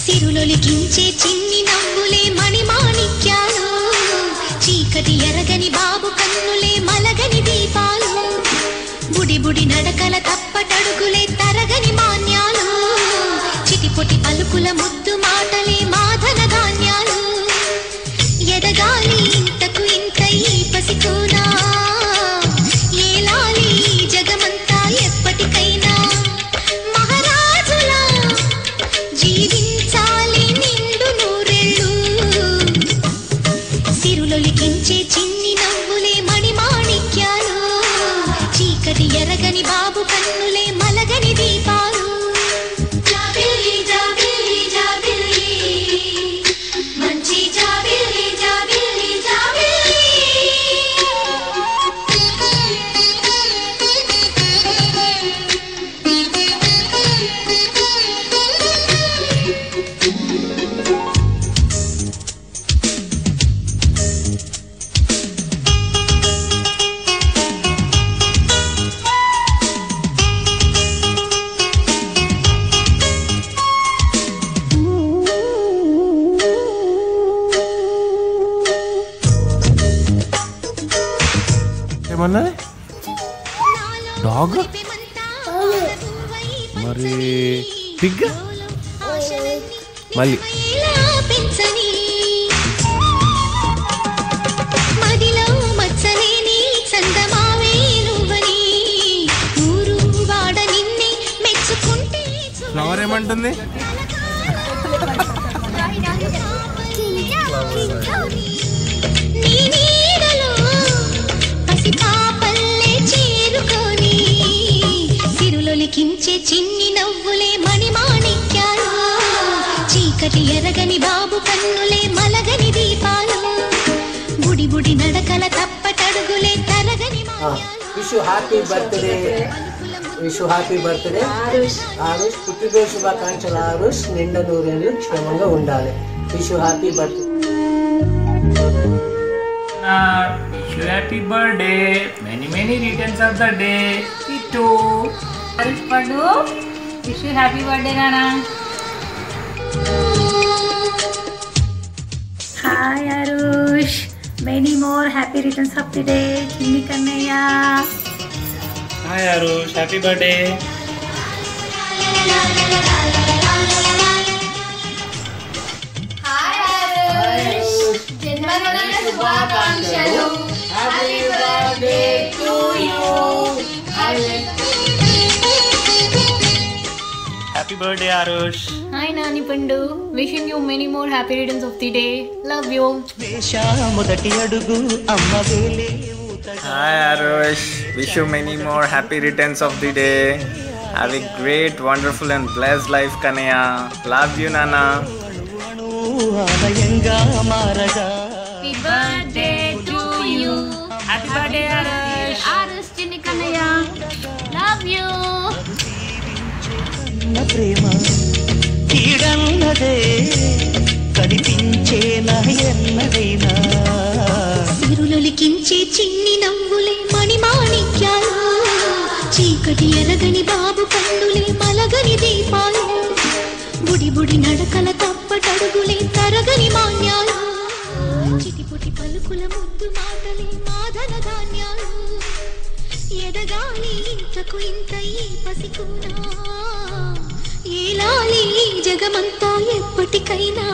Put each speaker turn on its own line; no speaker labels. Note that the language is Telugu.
సిరులొలికించే చిన్ని నవ్వులే మణిమా చీకటి బాబు కన్నులే మలగని దీపాలు. బుడి బుడి నడకల తప్పటడుగులే తరగని మాన్యాలు. చిటిపొటి పలుకుల ముద్దు మాటలే మాధన ధాన్యాలు.
ఏమన్నది? డాగ్ మరి పిగ్ మళ్ళీ.
పెంచని మదిలో చిన్ని నవ్వులే మణిమాణిక్యాలు. చీకటి ఎరగని బాబు కన్నులే మలగని దీపాలు. బుడి బుడి నడకల తప్పటడుగులే తరగని
wish happy birthday. Wish happy birthday. Arush. పుట్టినరోజు శుభాకాంక్షలు ఆరుష్ నిండా నూరేళ్ళు క్షేమంగా ఉండాలి. Wish happy birthday.
wish you happy birthday. Many many returns of the day. Tito.
Harish పండు విష్ హ్యాపీ బర్త్డే నానా hi Arush many more happy returns of the day చిన్ని కన్నయ్య
Hi Arush, happy birthday. Happy birthday Arush.
Hi Nani పండు wishing you many more happy returns of the day love you
మొదటి అడుగు అమ్మ వేలే
Hi Arush, wish you many more happy returns of the day. Have a great, wonderful, and blessed life, Kanaya. Love you, Nana.
ఆలయంగా మారగా
happy birthday to you happy birthday చిన్ని లవ్ యూ
నా ప్రేమ. కీడన్నదే కనిపించే ఎన్నదైనా.
సిరులొలికించే చిన్ని నవ్వులే మణిమాణిక్యాలు. చీకటి ఎరగని బాబు కన్నులే మలగని దీపాలు. బుడి బుడి నడకల తప్పటడుగులే తరగని మాన్యాలు. చిటిపుటి పలుకుల ముద్దు మాటలే మాధన ధాన్యాలు. ఎదగాలి ఇంతకు ఇంత ఈ పసికునా? ఈ జగమంతా ఎప్పటికైనా